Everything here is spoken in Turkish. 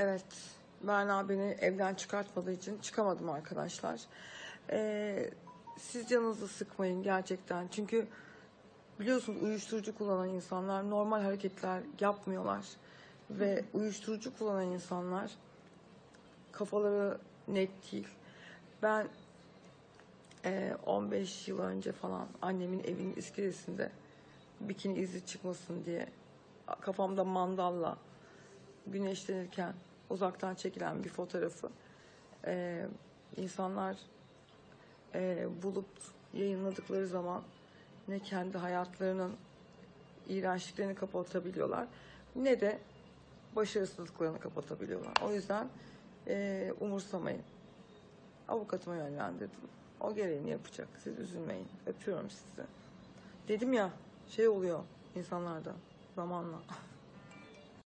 Evet, Berna beni evden çıkartmadığı için çıkamadım arkadaşlar. Ee, siz canınızı sıkmayın gerçekten. Çünkü biliyorsunuz uyuşturucu kullanan insanlar normal hareketler yapmıyorlar. Ve uyuşturucu kullanan insanlar kafaları net değil. Ben e, 15 yıl önce falan annemin evinin iskelesinde bikini izi çıkmasın diye kafamda mandalla güneşlenirken uzaktan çekilen bir fotoğrafı e, insanlar e, bulup yayınladıkları zaman ne kendi hayatlarının iğrençliklerini kapatabiliyorlar ne de başarısızlıklarını kapatabiliyorlar. O yüzden e, umursamayın. Avukatıma yönlendirdim. O gereğini yapacak. Siz üzülmeyin. Öpüyorum sizi. Dedim ya şey oluyor insanlarda zamanla.